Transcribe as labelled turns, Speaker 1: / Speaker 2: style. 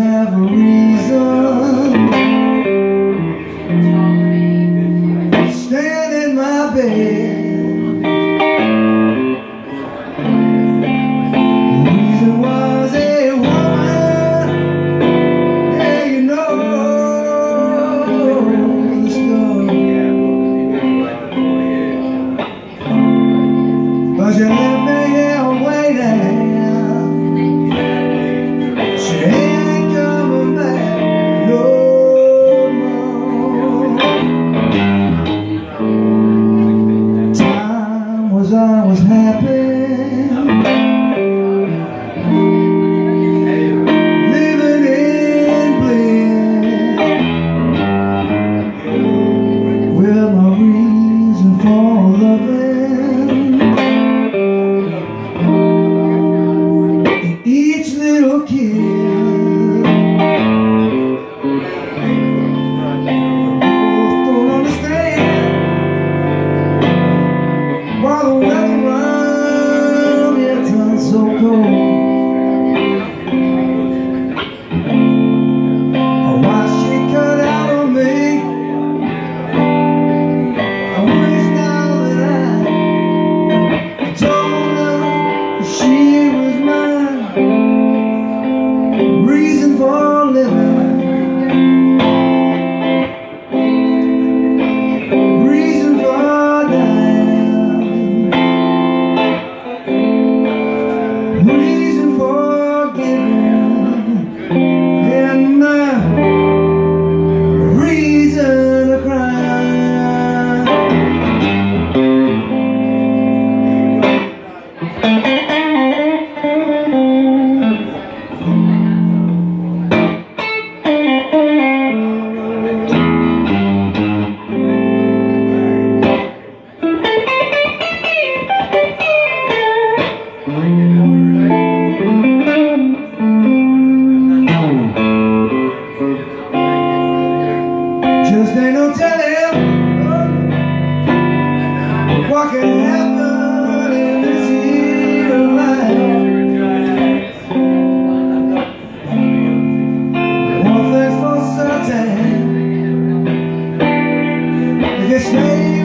Speaker 1: have a reason Stand in my bed Just ain't no telling. Walking. biggest